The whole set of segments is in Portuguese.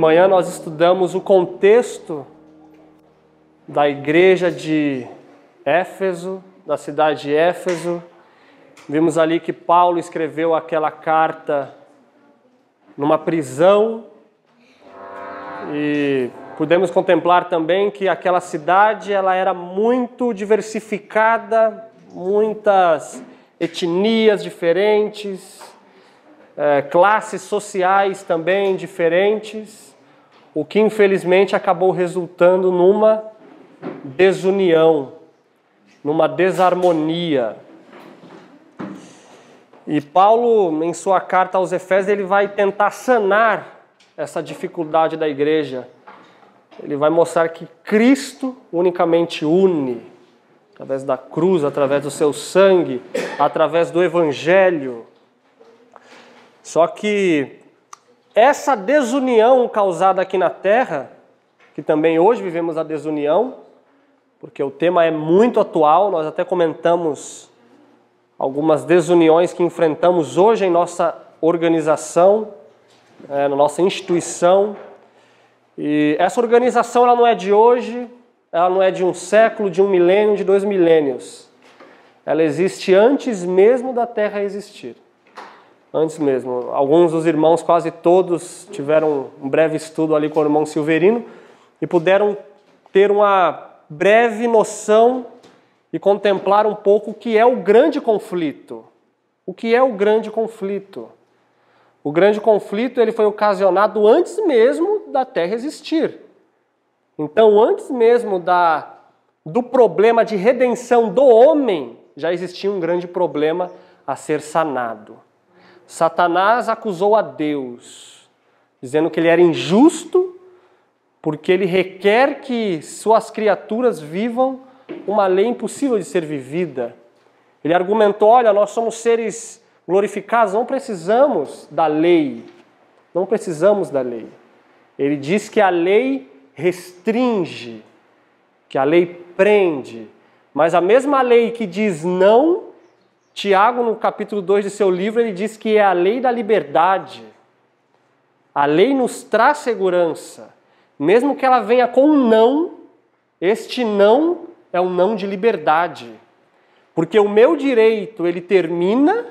Manhã nós estudamos o contexto da igreja de Éfeso, da cidade de Éfeso. Vimos ali que Paulo escreveu aquela carta numa prisão e pudemos contemplar também que aquela cidade ela era muito diversificada, muitas etnias diferentes, é, classes sociais também diferentes, o que infelizmente acabou resultando numa desunião, numa desarmonia. E Paulo, em sua carta aos Efésios, ele vai tentar sanar essa dificuldade da igreja. Ele vai mostrar que Cristo unicamente une, através da cruz, através do seu sangue, através do Evangelho. Só que essa desunião causada aqui na terra, que também hoje vivemos a desunião, porque o tema é muito atual, nós até comentamos algumas desuniões que enfrentamos hoje em nossa organização, é, na nossa instituição. E essa organização ela não é de hoje, ela não é de um século, de um milênio, de dois milênios. Ela existe antes mesmo da Terra existir antes mesmo. Alguns dos irmãos, quase todos, tiveram um breve estudo ali com o irmão Silverino e puderam ter uma breve noção e contemplar um pouco o que é o grande conflito. O que é o grande conflito? O grande conflito ele foi ocasionado antes mesmo da Terra existir. Então, antes mesmo da, do problema de redenção do homem, já existia um grande problema a ser sanado. Satanás acusou a Deus, dizendo que ele era injusto, porque ele requer que suas criaturas vivam uma lei impossível de ser vivida. Ele argumentou: olha, nós somos seres glorificados, não precisamos da lei. Não precisamos da lei. Ele diz que a lei restringe, que a lei prende, mas a mesma lei que diz não Tiago, no capítulo 2 de seu livro, ele diz que é a lei da liberdade. A lei nos traz segurança. Mesmo que ela venha com um não, este não é um não de liberdade. Porque o meu direito, ele termina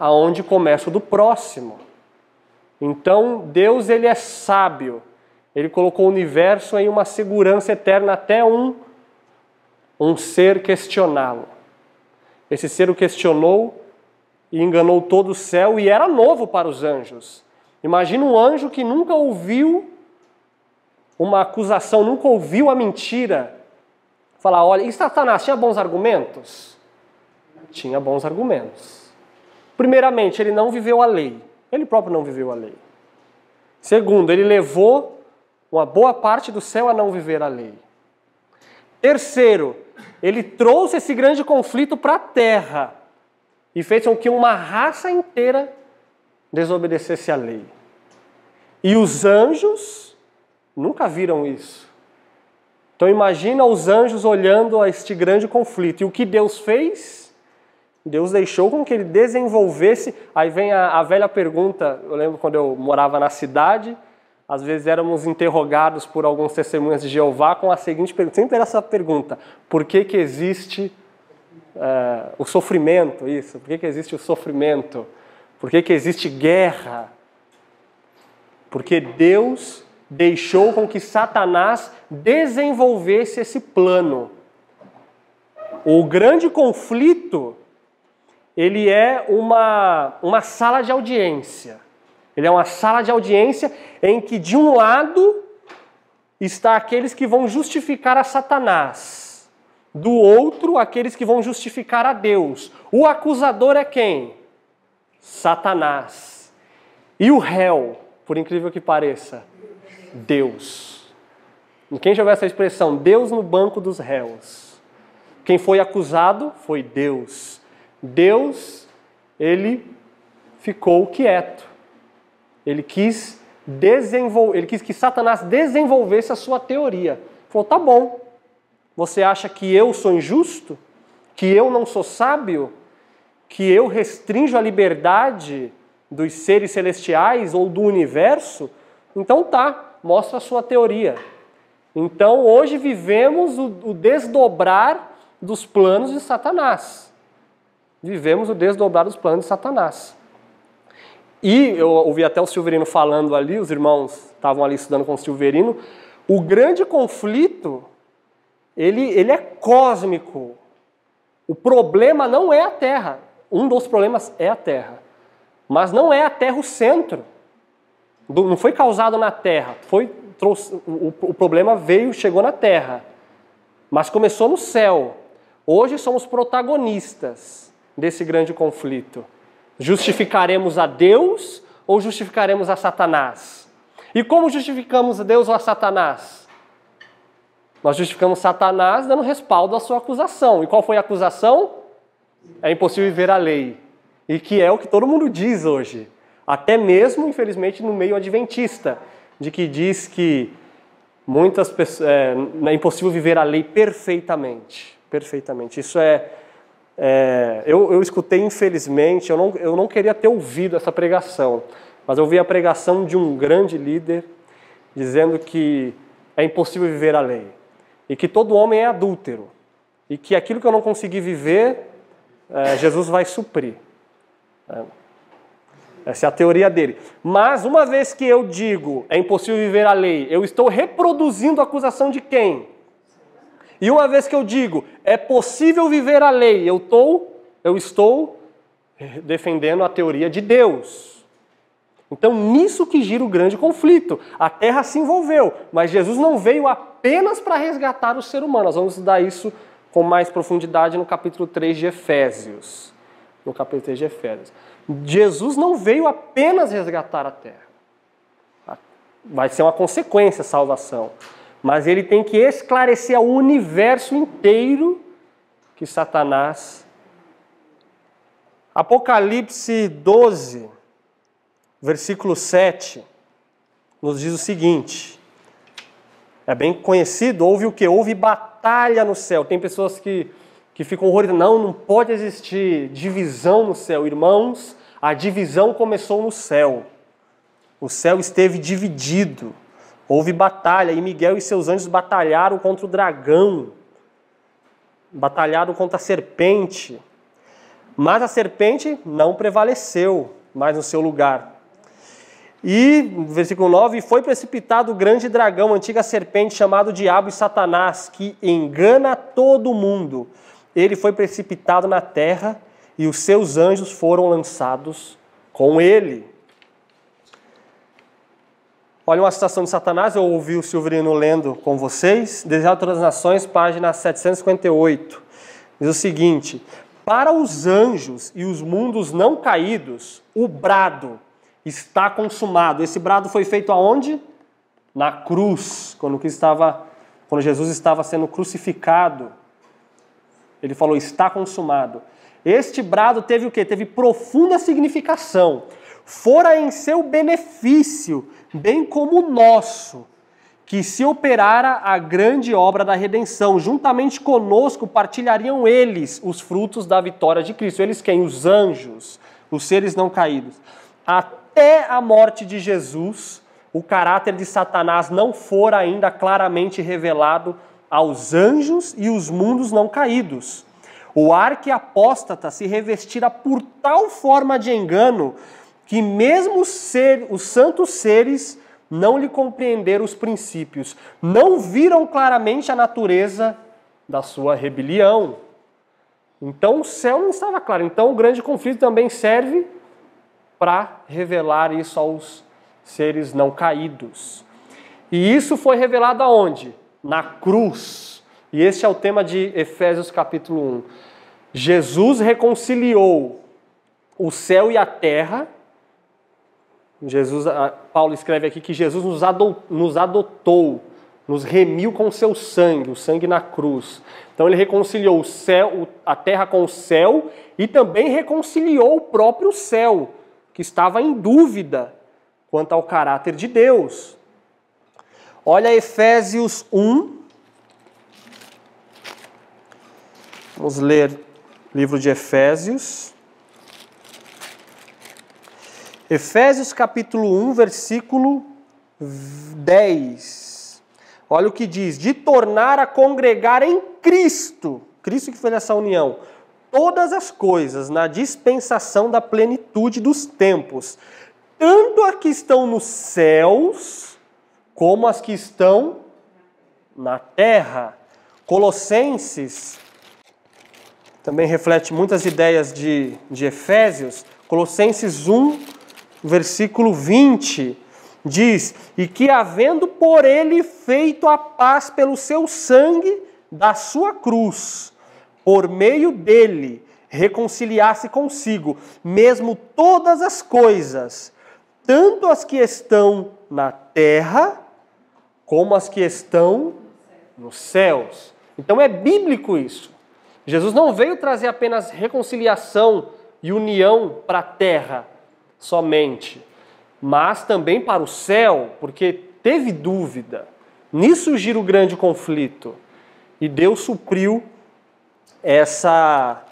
aonde começa o do próximo. Então, Deus, ele é sábio. Ele colocou o universo em uma segurança eterna até um um ser questioná-lo. Esse ser o questionou e enganou todo o céu e era novo para os anjos. Imagina um anjo que nunca ouviu uma acusação, nunca ouviu a mentira. Falar, olha, e Satanás tinha bons argumentos? Tinha bons argumentos. Primeiramente, ele não viveu a lei. Ele próprio não viveu a lei. Segundo, ele levou uma boa parte do céu a não viver a lei. Terceiro, ele trouxe esse grande conflito para a terra e fez com que uma raça inteira desobedecesse a lei. E os anjos nunca viram isso. Então imagina os anjos olhando a este grande conflito. E o que Deus fez? Deus deixou com que ele desenvolvesse. Aí vem a, a velha pergunta. Eu lembro quando eu morava na cidade, às vezes éramos interrogados por alguns testemunhas de Jeová com a seguinte pergunta, sempre era essa pergunta, por que que existe uh, o sofrimento, isso, por que que existe o sofrimento, por que que existe guerra? Porque Deus deixou com que Satanás desenvolvesse esse plano. O grande conflito, ele é uma, uma sala de audiência. Ele é uma sala de audiência em que, de um lado, está aqueles que vão justificar a Satanás, do outro, aqueles que vão justificar a Deus. O acusador é quem? Satanás. E o réu, por incrível que pareça, Deus. Quem já viu essa expressão? Deus no banco dos réus. Quem foi acusado foi Deus. Deus, ele ficou quieto. Ele quis desenvolver, ele quis que Satanás desenvolvesse a sua teoria. Falou: "Tá bom. Você acha que eu sou injusto? Que eu não sou sábio? Que eu restringo a liberdade dos seres celestiais ou do universo? Então tá, mostra a sua teoria. Então hoje vivemos o, o desdobrar dos planos de Satanás. Vivemos o desdobrar dos planos de Satanás. E eu ouvi até o Silverino falando ali, os irmãos estavam ali estudando com o Silverino, o grande conflito, ele, ele é cósmico. O problema não é a Terra. Um dos problemas é a Terra. Mas não é a Terra o centro. Não foi causado na Terra. Foi, trouxe, o, o problema veio, chegou na Terra. Mas começou no céu. Hoje somos protagonistas desse grande conflito. Justificaremos a Deus ou justificaremos a Satanás? E como justificamos a Deus ou a Satanás? Nós justificamos Satanás dando respaldo à sua acusação. E qual foi a acusação? É impossível viver a lei. E que é o que todo mundo diz hoje. Até mesmo, infelizmente, no meio adventista, de que diz que muitas pessoas, é, é impossível viver a lei perfeitamente. Perfeitamente. Isso é. É eu, eu escutei, infelizmente, eu não, eu não queria ter ouvido essa pregação, mas eu ouvi a pregação de um grande líder dizendo que é impossível viver a lei e que todo homem é adúltero e que aquilo que eu não consegui viver, é, Jesus vai suprir. É. Essa é a teoria dele. Mas uma vez que eu digo é impossível viver a lei, eu estou reproduzindo a acusação de quem? E uma vez que eu digo é possível viver a lei, eu estou, eu estou defendendo a teoria de Deus. Então, nisso que gira o grande conflito. A terra se envolveu, mas Jesus não veio apenas para resgatar o ser humano. Nós vamos estudar isso com mais profundidade no capítulo 3 de Efésios. No capítulo 3 de Efésios. Jesus não veio apenas resgatar a terra. Vai ser uma consequência a salvação. Mas ele tem que esclarecer o universo inteiro que Satanás. Apocalipse 12 versículo 7, nos diz o seguinte: é bem conhecido, houve o que? Houve batalha no céu. Tem pessoas que, que ficam horrorizadas, não, não pode existir divisão no céu. Irmãos, a divisão começou no céu. O céu esteve dividido. Houve batalha e Miguel e seus anjos batalharam contra o dragão, batalharam contra a serpente. Mas a serpente não prevaleceu mais no seu lugar. E, versículo 9: Foi precipitado o grande dragão, antiga serpente, chamado Diabo e Satanás, que engana todo mundo. Ele foi precipitado na terra e os seus anjos foram lançados com ele. Olha uma citação de Satanás, eu ouvi o Silverino lendo com vocês. Desejado todas as nações, página 758. Diz o seguinte: Para os anjos e os mundos não caídos, o brado está consumado. Esse brado foi feito aonde? Na cruz, quando, estava, quando Jesus estava sendo crucificado. Ele falou: está consumado. Este brado teve o que? Teve profunda significação. Fora em seu benefício, bem como o nosso, que se operara a grande obra da redenção. Juntamente conosco partilhariam eles os frutos da vitória de Cristo. Eles quem? Os anjos, os seres não caídos. Até a morte de Jesus, o caráter de Satanás não for ainda claramente revelado aos anjos e os mundos não caídos. O arque apóstata se revestira por tal forma de engano que mesmo ser, os santos seres não lhe compreenderam os princípios, não viram claramente a natureza da sua rebelião. Então o céu não estava claro. Então o grande conflito também serve para revelar isso aos seres não caídos. E isso foi revelado aonde? Na cruz. E este é o tema de Efésios capítulo 1. Jesus reconciliou o céu e a terra. Jesus, Paulo escreve aqui que Jesus nos adotou, nos remiu com seu sangue, o sangue na cruz. Então ele reconciliou o céu, a terra com o céu e também reconciliou o próprio céu que estava em dúvida quanto ao caráter de Deus. Olha Efésios 1. Vamos ler o livro de Efésios. Efésios capítulo 1, versículo 10. Olha o que diz: de tornar a congregar em Cristo, Cristo que fez essa união, todas as coisas na dispensação da plenitude dos tempos, tanto as que estão nos céus, como as que estão na terra. Colossenses também reflete muitas ideias de, de Efésios. Colossenses 1, versículo 20, diz: E que, havendo por ele feito a paz pelo seu sangue da sua cruz, por meio dele reconciliasse consigo, mesmo todas as coisas, tanto as que estão na terra, como as que estão nos céus. Então é bíblico isso. Jesus não veio trazer apenas reconciliação e união para a terra somente, mas também para o céu, porque teve dúvida. Nisso gira o grande conflito. E Deus supriu essa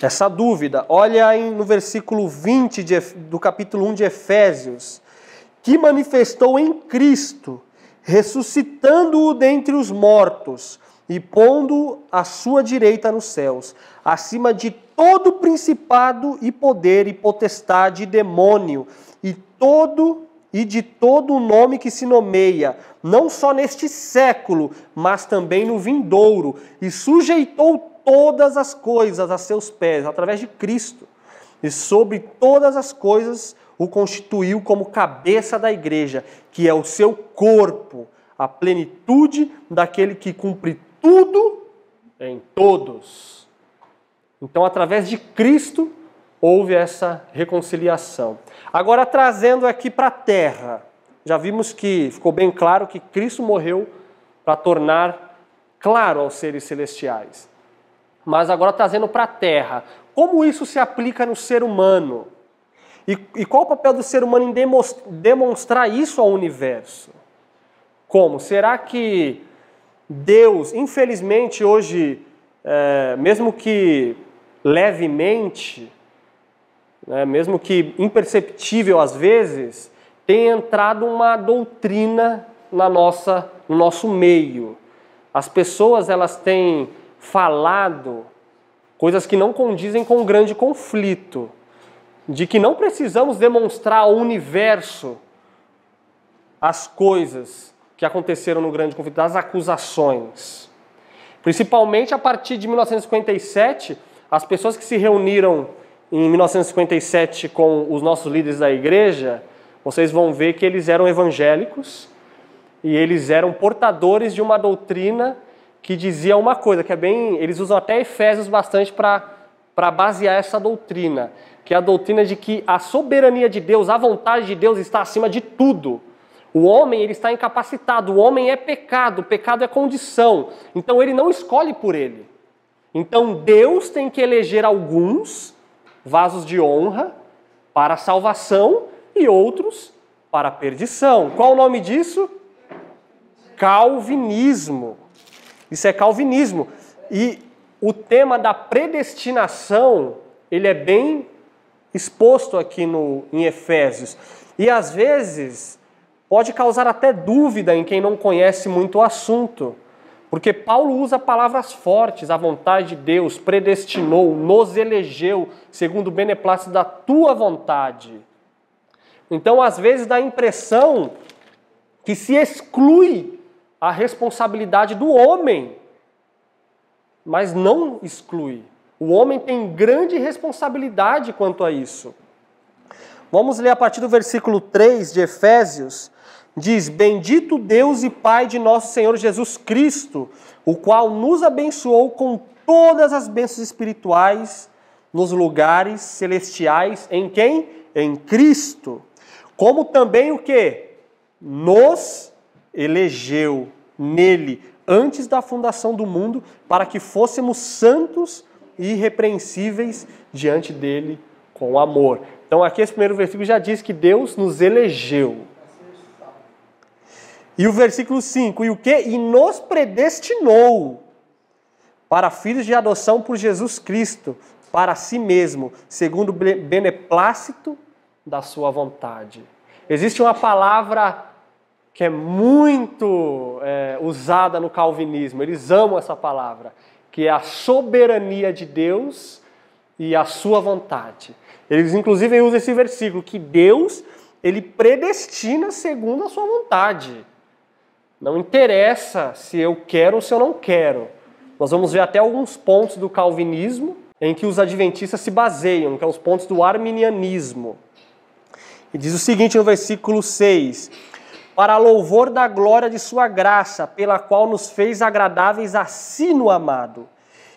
essa dúvida. Olha aí no versículo 20 de, do capítulo 1 de Efésios, que manifestou em Cristo, ressuscitando-o dentre os mortos e pondo a sua direita nos céus, acima de todo principado e poder e potestade e demônio e todo e de todo o nome que se nomeia, não só neste século, mas também no vindouro, e sujeitou todas as coisas a seus pés, através de Cristo, e sobre todas as coisas o constituiu como cabeça da igreja, que é o seu corpo, a plenitude daquele que cumpre tudo em todos. Então, através de Cristo, houve essa reconciliação. Agora, trazendo aqui para a terra, já vimos que ficou bem claro que Cristo morreu para tornar claro aos seres celestiais. Mas agora trazendo para a terra, como isso se aplica no ser humano? E, e qual o papel do ser humano em demonstrar isso ao universo? Como? Será que Deus, infelizmente, hoje, é, mesmo que levemente, né, mesmo que imperceptível às vezes, tem entrado uma doutrina na nossa, no nosso meio. As pessoas elas têm falado coisas que não condizem com o grande conflito, de que não precisamos demonstrar ao universo as coisas que aconteceram no grande conflito, das acusações. Principalmente a partir de 1957, as pessoas que se reuniram em 1957 com os nossos líderes da igreja, vocês vão ver que eles eram evangélicos e eles eram portadores de uma doutrina que dizia uma coisa, que é bem. Eles usam até Efésios bastante para basear essa doutrina, que é a doutrina de que a soberania de Deus, a vontade de Deus está acima de tudo. O homem ele está incapacitado, o homem é pecado, o pecado é condição. Então ele não escolhe por ele. Então Deus tem que eleger alguns vasos de honra para a salvação e outros para a perdição. Qual o nome disso? Calvinismo. Isso é calvinismo. E o tema da predestinação, ele é bem exposto aqui no, em Efésios. E às vezes pode causar até dúvida em quem não conhece muito o assunto, porque Paulo usa palavras fortes, a vontade de Deus predestinou, nos elegeu, segundo o beneplácito da tua vontade. Então, às vezes, dá a impressão que se exclui a responsabilidade do homem, mas não exclui. O homem tem grande responsabilidade quanto a isso. Vamos ler a partir do versículo 3 de Efésios, diz: Bendito Deus e Pai de nosso Senhor Jesus Cristo, o qual nos abençoou com todas as bênçãos espirituais nos lugares celestiais em quem? Em Cristo. Como também o que? Nos elegeu nele antes da fundação do mundo para que fôssemos santos e irrepreensíveis diante dele com amor. Então aqui esse primeiro versículo já diz que Deus nos elegeu. E o versículo 5, e o que? E nos predestinou para filhos de adoção por Jesus Cristo, para si mesmo, segundo o beneplácito da sua vontade. Existe uma palavra que é muito é, usada no calvinismo, eles amam essa palavra, que é a soberania de Deus e a sua vontade. Eles inclusive usam esse versículo que Deus ele predestina segundo a sua vontade. Não interessa se eu quero ou se eu não quero. Nós vamos ver até alguns pontos do calvinismo em que os adventistas se baseiam, que são os pontos do arminianismo. E diz o seguinte no versículo 6: Para louvor da glória de Sua graça, pela qual nos fez agradáveis a si no amado,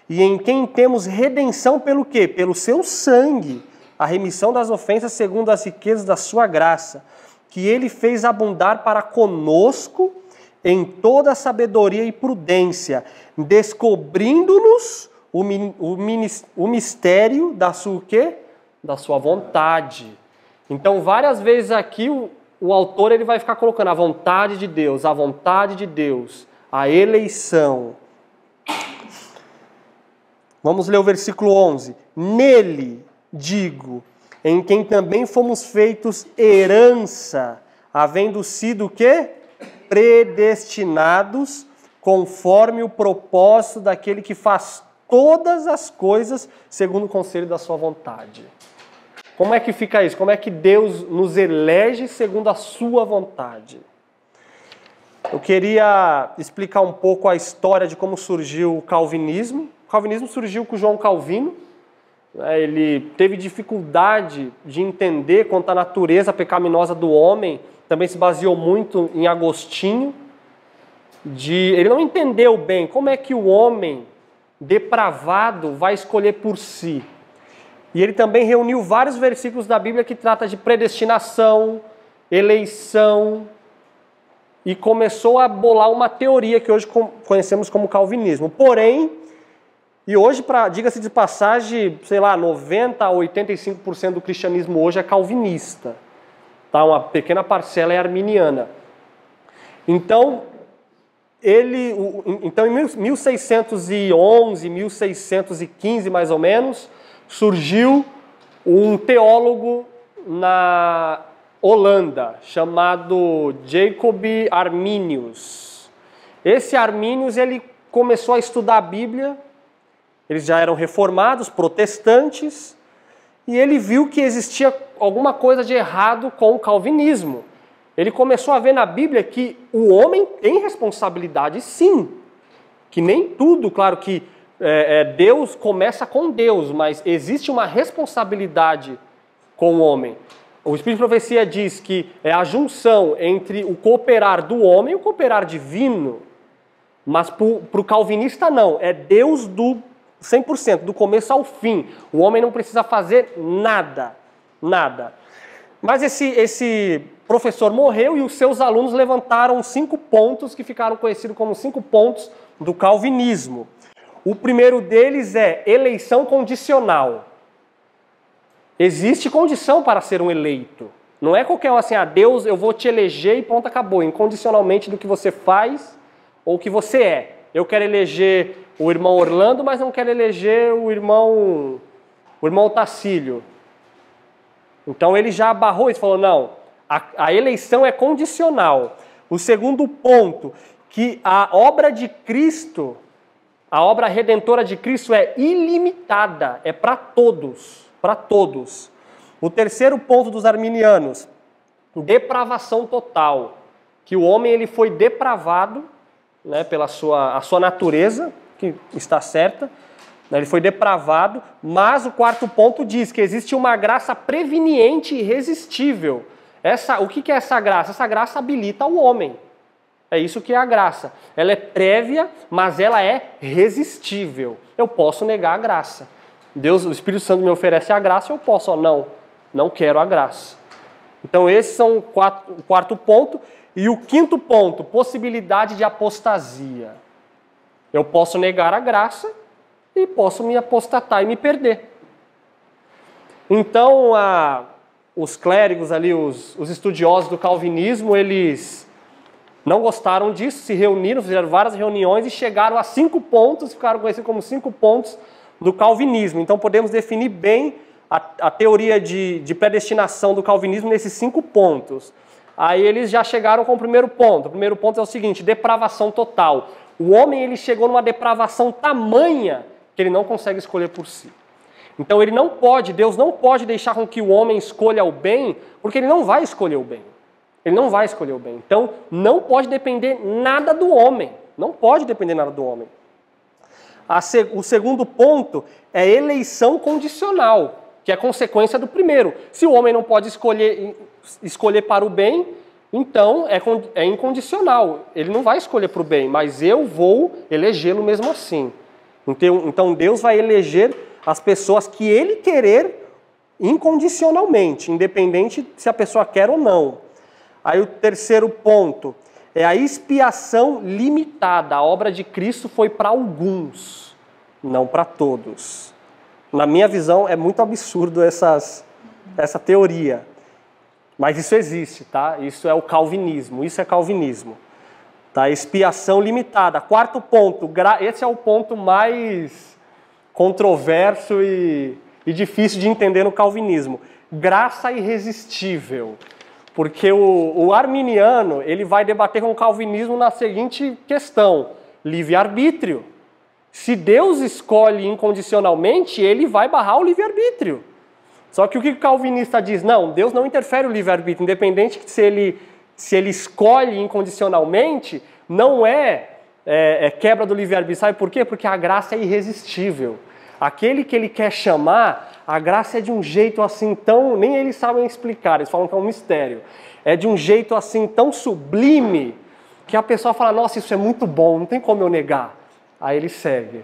e em quem temos redenção pelo quê? Pelo seu sangue, a remissão das ofensas segundo as riquezas da Sua graça, que Ele fez abundar para conosco em toda sabedoria e prudência, descobrindo-nos o, o, o mistério da sua quê? Da sua vontade. Então, várias vezes aqui o, o autor ele vai ficar colocando a vontade de Deus, a vontade de Deus, a eleição. Vamos ler o versículo 11. Nele, digo, em quem também fomos feitos herança, havendo sido o quê? Predestinados conforme o propósito daquele que faz todas as coisas segundo o conselho da sua vontade. Como é que fica isso? Como é que Deus nos elege segundo a sua vontade? Eu queria explicar um pouco a história de como surgiu o calvinismo. O calvinismo surgiu com João Calvino. Né? Ele teve dificuldade de entender quanto à natureza pecaminosa do homem. Também se baseou muito em Agostinho. De, ele não entendeu bem como é que o homem depravado vai escolher por si. E ele também reuniu vários versículos da Bíblia que trata de predestinação, eleição, e começou a bolar uma teoria que hoje conhecemos como calvinismo. Porém, e hoje, para diga-se de passagem, sei lá, 90 a 85% do cristianismo hoje é calvinista. Tá? Uma pequena parcela é arminiana. Então, ele, então em 1611, 1615 mais ou menos, surgiu um teólogo na Holanda chamado Jacob Arminius. Esse Arminius ele começou a estudar a Bíblia. Eles já eram reformados, protestantes, e ele viu que existia alguma coisa de errado com o calvinismo ele começou a ver na Bíblia que o homem tem responsabilidade sim. Que nem tudo, claro que é, é, Deus começa com Deus, mas existe uma responsabilidade com o homem. O Espírito de Profecia diz que é a junção entre o cooperar do homem e o cooperar divino. Mas para o calvinista, não. É Deus do 100%, do começo ao fim. O homem não precisa fazer nada. Nada. Mas esse, esse professor morreu e os seus alunos levantaram cinco pontos que ficaram conhecidos como cinco pontos do calvinismo. O primeiro deles é eleição condicional. Existe condição para ser um eleito. Não é qualquer um assim, ah, Deus, eu vou te eleger e ponto, acabou. Incondicionalmente do que você faz ou que você é. Eu quero eleger o irmão Orlando, mas não quero eleger o irmão o irmão Tacílio. Então ele já abarrou isso, falou: não, a, a eleição é condicional. O segundo ponto, que a obra de Cristo, a obra redentora de Cristo é ilimitada, é para todos, para todos. O terceiro ponto dos arminianos, depravação total, que o homem ele foi depravado, né, pela sua, a sua natureza, que está certa, né, ele foi depravado, mas o quarto ponto diz que existe uma graça preveniente e irresistível essa, o que é essa graça? Essa graça habilita o homem. É isso que é a graça. Ela é prévia, mas ela é resistível. Eu posso negar a graça. Deus, o Espírito Santo me oferece a graça, eu posso, não, não quero a graça. Então, esses são o quarto ponto. E o quinto ponto, possibilidade de apostasia. Eu posso negar a graça e posso me apostatar e me perder. Então, a, os clérigos ali, os, os estudiosos do calvinismo, eles não gostaram disso, se reuniram, fizeram várias reuniões e chegaram a cinco pontos, ficaram conhecidos como cinco pontos do calvinismo. Então podemos definir bem a, a teoria de, de predestinação do calvinismo nesses cinco pontos. Aí eles já chegaram com o primeiro ponto. O primeiro ponto é o seguinte: depravação total. O homem ele chegou numa depravação tamanha que ele não consegue escolher por si. Então ele não pode, Deus não pode deixar com que o homem escolha o bem, porque ele não vai escolher o bem. Ele não vai escolher o bem. Então não pode depender nada do homem. Não pode depender nada do homem. o segundo ponto é eleição condicional, que é consequência do primeiro. Se o homem não pode escolher, escolher para o bem, então é, é incondicional. Ele não vai escolher para o bem, mas eu vou elegê-lo mesmo assim. Então, então Deus vai eleger as pessoas que ele querer incondicionalmente, independente se a pessoa quer ou não. Aí o terceiro ponto é a expiação limitada. A obra de Cristo foi para alguns, não para todos. Na minha visão, é muito absurdo essas, essa teoria. Mas isso existe, tá? Isso é o calvinismo. Isso é calvinismo. Tá? Expiação limitada. Quarto ponto, esse é o ponto mais controverso e, e difícil de entender no calvinismo. Graça irresistível. Porque o, o arminiano ele vai debater com o calvinismo na seguinte questão: livre-arbítrio. Se Deus escolhe incondicionalmente, ele vai barrar o livre-arbítrio. Só que o que o calvinista diz? Não, Deus não interfere o livre-arbítrio, independente se ele, se ele escolhe incondicionalmente, não é, é, é quebra do livre-arbítrio. Sabe por quê? Porque a graça é irresistível. Aquele que ele quer chamar, a graça é de um jeito assim tão. Nem eles sabem explicar, eles falam que é um mistério. É de um jeito assim tão sublime que a pessoa fala: Nossa, isso é muito bom, não tem como eu negar. Aí ele segue.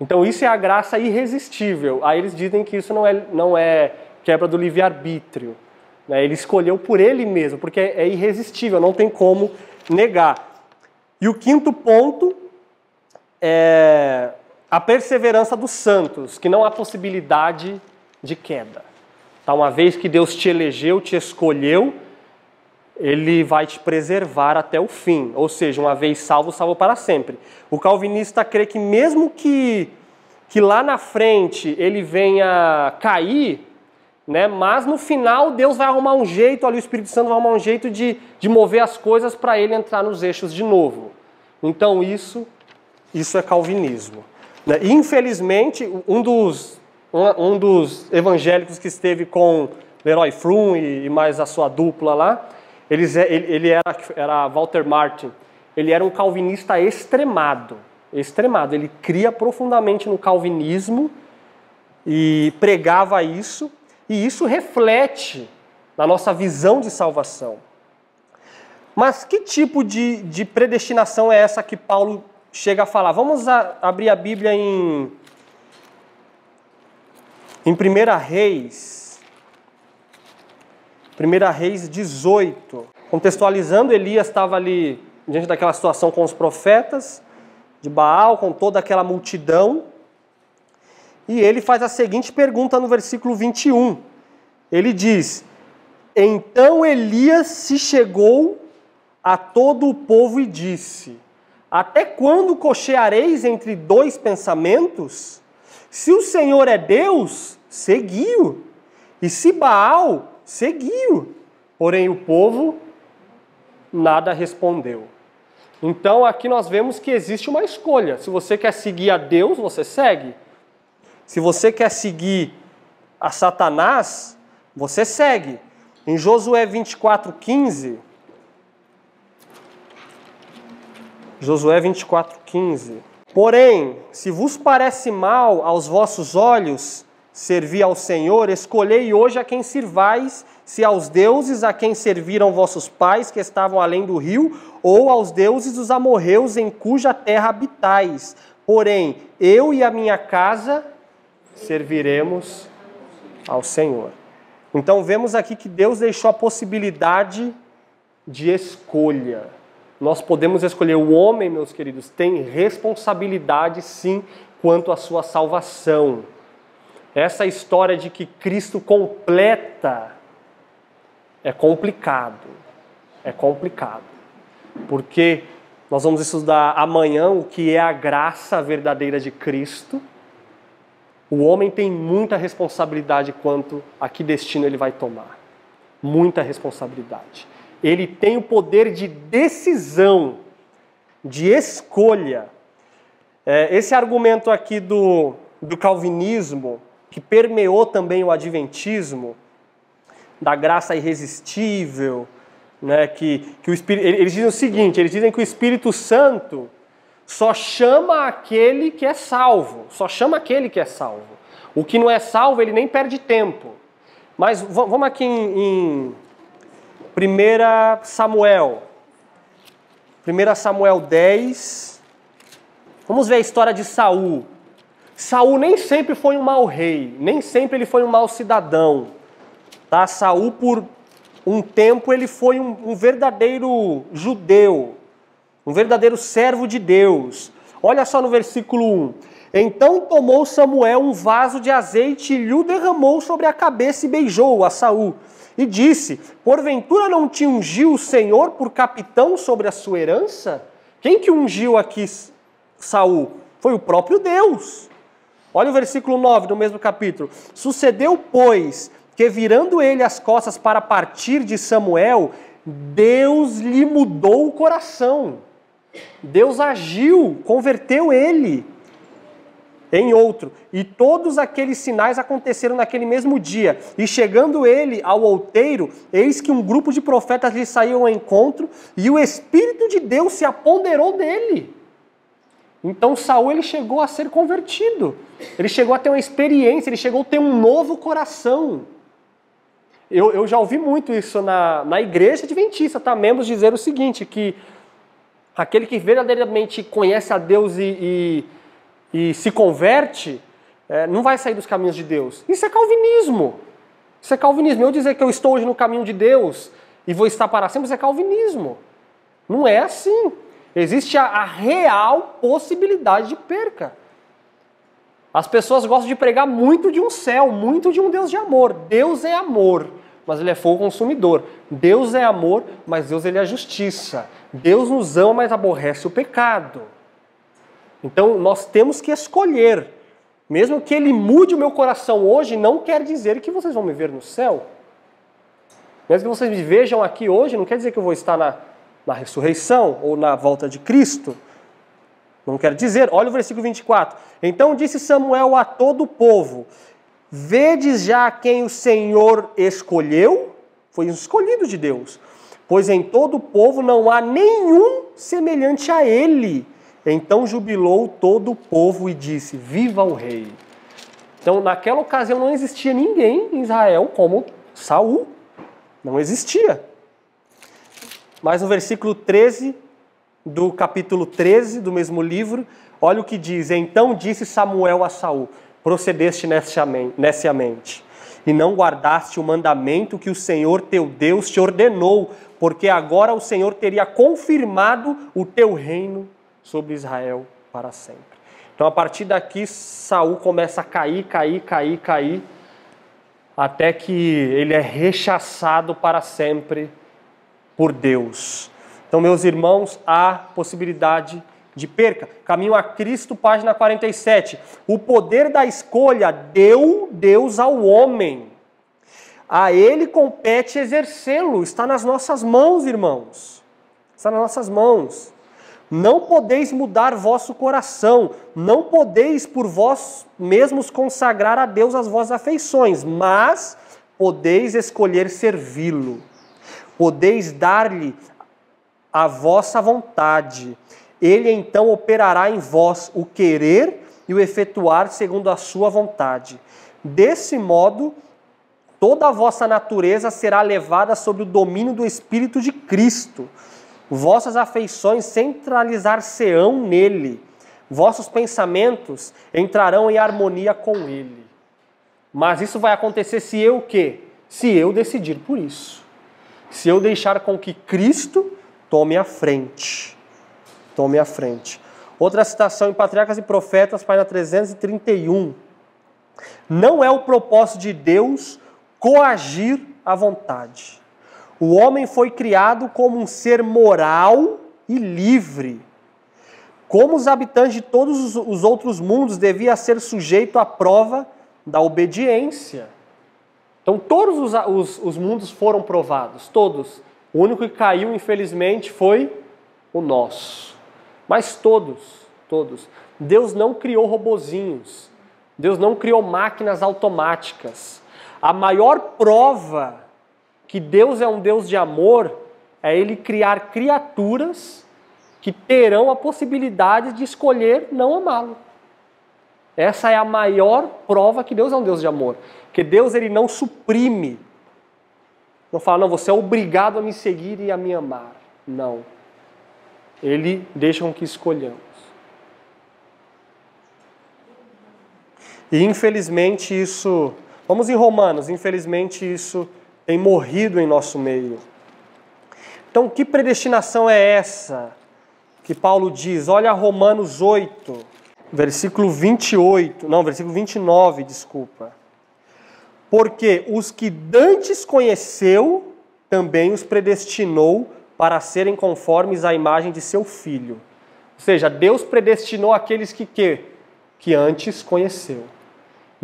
Então isso é a graça irresistível. Aí eles dizem que isso não é, não é quebra do livre-arbítrio. Né? Ele escolheu por ele mesmo, porque é irresistível, não tem como negar. E o quinto ponto é a perseverança dos santos, que não há possibilidade de queda. Tá? Uma vez que Deus te elegeu, te escolheu, ele vai te preservar até o fim. Ou seja, uma vez salvo, salvo para sempre. O calvinista crê que mesmo que, que lá na frente ele venha cair, né, mas no final Deus vai arrumar um jeito, ali o Espírito Santo vai arrumar um jeito de, de mover as coisas para ele entrar nos eixos de novo. Então isso, isso é calvinismo. Né? Infelizmente, um dos, um dos evangélicos que esteve com Leroy Froome e mais a sua dupla lá, eles, é, ele, ele era, era Walter Martin, ele era um calvinista extremado, extremado. Ele cria profundamente no calvinismo e pregava isso, e isso reflete na nossa visão de salvação. Mas que tipo de, de predestinação é essa que Paulo chega a falar. Vamos a, abrir a Bíblia em, em 1 Reis. 1 Reis 18. Contextualizando, Elias estava ali diante daquela situação com os profetas de Baal, com toda aquela multidão. E ele faz a seguinte pergunta no versículo 21. Ele diz: Então Elias se chegou a todo o povo e disse: até quando cocheareis entre dois pensamentos? Se o Senhor é Deus, seguiu. E se Baal, seguiu. Porém o povo nada respondeu. Então aqui nós vemos que existe uma escolha. Se você quer seguir a Deus, você segue. Se você quer seguir a Satanás, você segue. Em Josué 24:15, Josué 24:15. Porém, se vos parece mal aos vossos olhos servir ao Senhor, escolhei hoje a quem sirvais, se aos deuses a quem serviram vossos pais que estavam além do rio, ou aos deuses dos amorreus em cuja terra habitais. Porém, eu e a minha casa serviremos ao Senhor. Então vemos aqui que Deus deixou a possibilidade de escolha. Nós podemos escolher. O homem, meus queridos, tem responsabilidade sim quanto à sua salvação. Essa história de que Cristo completa é complicado. É complicado. Porque nós vamos estudar amanhã o que é a graça verdadeira de Cristo. O homem tem muita responsabilidade quanto a que destino ele vai tomar. Muita responsabilidade. Ele tem o poder de decisão, de escolha. É, esse argumento aqui do, do calvinismo, que permeou também o adventismo, da graça irresistível, né, que, que o Espírito, eles dizem o seguinte, eles dizem que o Espírito Santo só chama aquele que é salvo, só chama aquele que é salvo. O que não é salvo, ele nem perde tempo. Mas vamos aqui em, em 1 Samuel. 1 Samuel 10. Vamos ver a história de Saul. Saul nem sempre foi um mau rei, nem sempre ele foi um mau cidadão. Tá? Saul, por um tempo, ele foi um, um verdadeiro judeu, um verdadeiro servo de Deus. Olha só no versículo 1. Então tomou Samuel um vaso de azeite e lhe o derramou sobre a cabeça e beijou a Saul. E disse: Porventura não te ungiu o Senhor por capitão sobre a sua herança? Quem que ungiu aqui Saul? Foi o próprio Deus. Olha o versículo 9 do mesmo capítulo. Sucedeu, pois, que virando ele as costas para partir de Samuel, Deus lhe mudou o coração. Deus agiu, converteu ele em outro. E todos aqueles sinais aconteceram naquele mesmo dia. E chegando ele ao outeiro, eis que um grupo de profetas lhe saiu ao encontro, e o Espírito de Deus se apoderou dele. Então Saul ele chegou a ser convertido. Ele chegou a ter uma experiência, ele chegou a ter um novo coração. Eu, eu já ouvi muito isso na, na igreja adventista, tá? Membros dizer o seguinte, que aquele que verdadeiramente conhece a Deus e, e, e se converte, é, não vai sair dos caminhos de Deus. Isso é calvinismo. Isso é calvinismo. Eu dizer que eu estou hoje no caminho de Deus e vou estar para sempre, isso é calvinismo. Não é assim. Existe a, a real possibilidade de perca. As pessoas gostam de pregar muito de um céu, muito de um Deus de amor. Deus é amor, mas ele é fogo consumidor. Deus é amor, mas Deus ele é justiça. Deus nos ama, mas aborrece o pecado. Então nós temos que escolher. Mesmo que ele mude o meu coração hoje, não quer dizer que vocês vão me ver no céu. Mesmo que vocês me vejam aqui hoje, não quer dizer que eu vou estar na, na ressurreição ou na volta de Cristo. Não quer dizer, olha o versículo 24. Então disse Samuel a todo o povo: Vedes já quem o Senhor escolheu? Foi escolhido de Deus. Pois em todo o povo não há nenhum semelhante a ele. Então jubilou todo o povo e disse: Viva o rei! Então, naquela ocasião não existia ninguém em Israel como Saul. Não existia. Mas no versículo 13 do capítulo 13 do mesmo livro, olha o que diz: Então disse Samuel a Saul: Procedeste neciamente, e não guardaste o mandamento que o Senhor teu Deus te ordenou, porque agora o Senhor teria confirmado o teu reino sobre Israel para sempre. Então, a partir daqui, Saul começa a cair, cair, cair, cair, até que ele é rechaçado para sempre por Deus. Então, meus irmãos, há possibilidade de perca. Caminho a Cristo, página 47. O poder da escolha deu Deus ao homem. A ele compete exercê-lo. Está nas nossas mãos, irmãos. Está nas nossas mãos. Não podeis mudar vosso coração, não podeis por vós mesmos consagrar a Deus as vossas afeições, mas podeis escolher servi-lo podeis dar-lhe a vossa vontade. Ele então operará em vós o querer e o efetuar segundo a sua vontade. Desse modo, toda a vossa natureza será levada sob o domínio do Espírito de Cristo. Vossas afeições centralizar-se-ão nele. Vossos pensamentos entrarão em harmonia com ele. Mas isso vai acontecer se eu o quê? Se eu decidir por isso se eu deixar com que Cristo tome a frente. Tome a frente. Outra citação em Patriarcas e Profetas, página 331. Não é o propósito de Deus coagir a vontade. O homem foi criado como um ser moral e livre. como os habitantes de todos os outros mundos, devia ser sujeito à prova da obediência. Então, todos os, os, os mundos foram provados, todos. O único que caiu, infelizmente, foi o nosso. Mas todos, todos. Deus não criou robozinhos. Deus não criou máquinas automáticas. A maior prova que Deus é um Deus de amor é ele criar criaturas que terão a possibilidade de escolher não amá-lo. Essa é a maior prova que Deus é um Deus de amor. Que Deus ele não suprime. Não fala, não, você é obrigado a me seguir e a me amar. Não. Ele deixa com que escolhamos. E infelizmente isso. Vamos em Romanos, infelizmente isso tem morrido em nosso meio. Então, que predestinação é essa que Paulo diz? Olha Romanos 8 versículo 28, não, versículo 29, desculpa. Porque os que dantes conheceu, também os predestinou para serem conformes à imagem de seu filho. Ou seja, Deus predestinou aqueles que, que, que antes conheceu.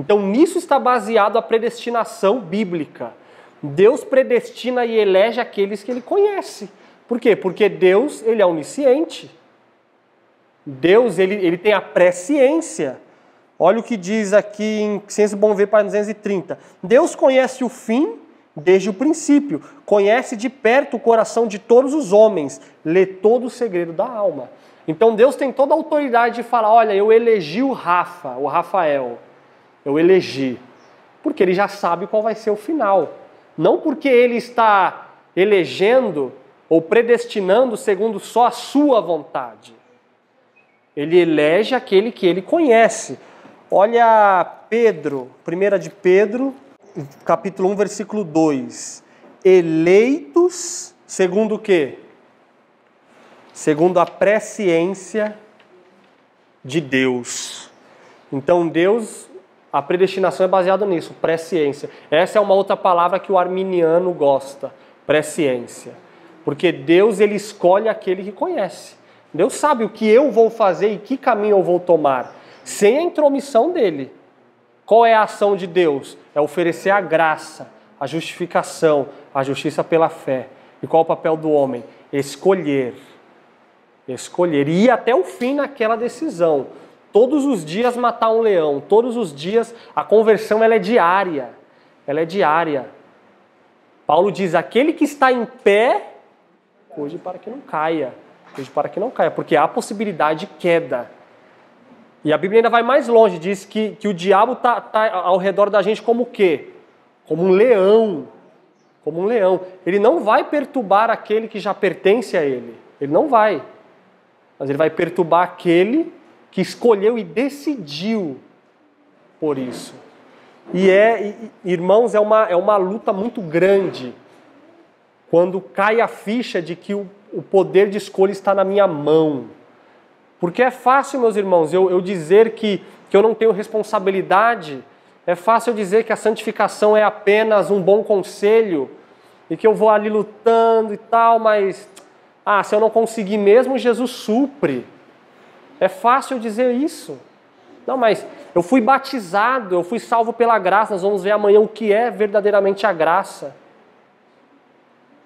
Então nisso está baseado a predestinação bíblica. Deus predestina e elege aqueles que ele conhece. Por quê? Porque Deus, ele é onisciente. Deus ele, ele tem a presciência. Olha o que diz aqui em Ciência Bom Ver para 230. Deus conhece o fim desde o princípio, conhece de perto o coração de todos os homens, lê todo o segredo da alma. Então Deus tem toda a autoridade de falar: olha, eu elegi o Rafa, o Rafael, eu elegi, porque ele já sabe qual vai ser o final. Não porque ele está elegendo ou predestinando segundo só a sua vontade. Ele elege aquele que ele conhece. Olha Pedro, 1 de Pedro, capítulo 1, versículo 2. Eleitos segundo o quê? Segundo a presciência de Deus. Então Deus, a predestinação é baseada nisso, presciência. Essa é uma outra palavra que o arminiano gosta, presciência. Porque Deus ele escolhe aquele que conhece. Deus sabe o que eu vou fazer e que caminho eu vou tomar, sem a intromissão dele. Qual é a ação de Deus? É oferecer a graça, a justificação, a justiça pela fé. E qual é o papel do homem? Escolher. Escolher. E ir até o fim naquela decisão. Todos os dias matar um leão, todos os dias a conversão ela é diária. Ela é diária. Paulo diz: aquele que está em pé, hoje para que não caia para que não caia, porque há possibilidade de queda. E a Bíblia ainda vai mais longe, diz que, que o diabo está tá ao redor da gente como o quê? Como um leão. Como um leão. Ele não vai perturbar aquele que já pertence a ele. Ele não vai. Mas ele vai perturbar aquele que escolheu e decidiu por isso. E é, irmãos, é uma, é uma luta muito grande quando cai a ficha de que o o poder de escolha está na minha mão. Porque é fácil, meus irmãos, eu, eu dizer que, que eu não tenho responsabilidade, é fácil dizer que a santificação é apenas um bom conselho e que eu vou ali lutando e tal, mas ah, se eu não conseguir mesmo, Jesus supre. É fácil dizer isso. Não, mas eu fui batizado, eu fui salvo pela graça. Nós vamos ver amanhã o que é verdadeiramente a graça.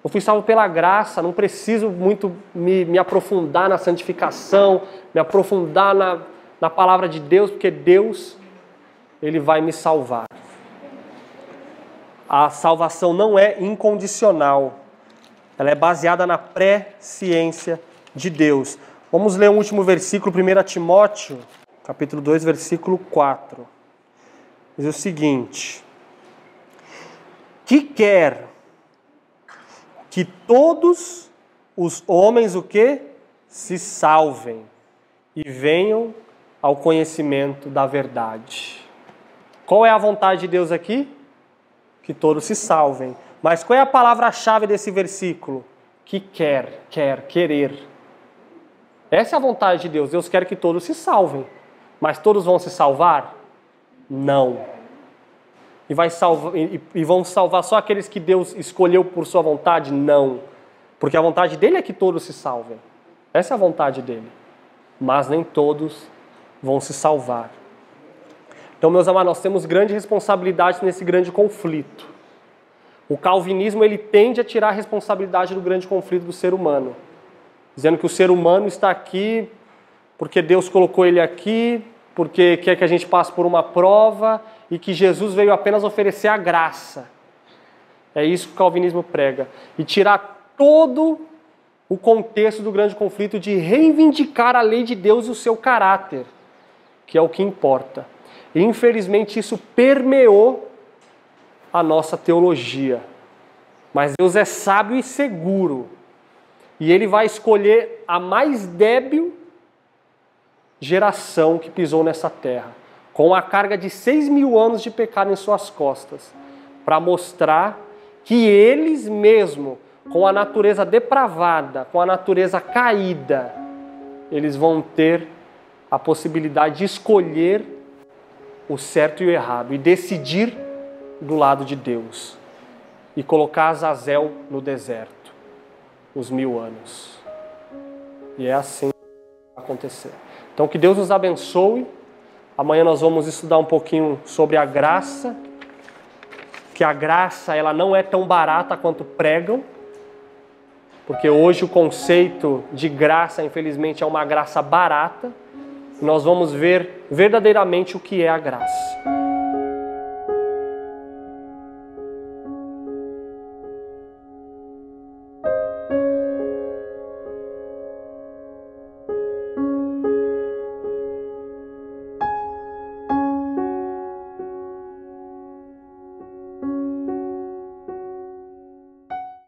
Eu fui salvo pela graça, não preciso muito me, me aprofundar na santificação, me aprofundar na, na palavra de Deus, porque Deus, Ele vai me salvar. A salvação não é incondicional, ela é baseada na pré-ciência de Deus. Vamos ler o último versículo, 1 Timóteo, capítulo 2, versículo 4. Diz o seguinte: Que quer que todos os homens o que se salvem e venham ao conhecimento da verdade. Qual é a vontade de Deus aqui? Que todos se salvem. Mas qual é a palavra-chave desse versículo? Que quer, quer, querer. Essa é a vontade de Deus. Deus quer que todos se salvem. Mas todos vão se salvar? Não e, vai salvar, e, e vão salvar só aqueles que Deus escolheu por sua vontade? Não. Porque a vontade dele é que todos se salvem. Essa é a vontade dele. mas nem todos vão se salvar. Então, meus amados, nós temos grande responsabilidade nesse grande conflito. O calvinismo ele tende a tirar a responsabilidade do grande conflito do ser humano, dizendo que o ser humano está aqui porque Deus colocou ele aqui, porque quer que a gente passe por uma prova e que Jesus veio apenas oferecer a graça. É isso que o calvinismo prega. E tirar todo o contexto do grande conflito de reivindicar a lei de Deus e o seu caráter, que é o que importa. E infelizmente isso permeou a nossa teologia. Mas Deus é sábio e seguro. E ele vai escolher a mais débil geração que pisou nessa terra, com a carga de seis mil anos de pecado em suas costas, para mostrar que eles mesmo, com a natureza depravada, com a natureza caída, eles vão ter a possibilidade de escolher o certo e o errado e decidir do lado de Deus e colocar Azazel no deserto, os mil anos. E é assim que vai acontecer. Então que Deus nos abençoe. Amanhã nós vamos estudar um pouquinho sobre a graça, que a graça ela não é tão barata quanto pregam, porque hoje o conceito de graça, infelizmente, é uma graça barata. Nós vamos ver verdadeiramente o que é a graça.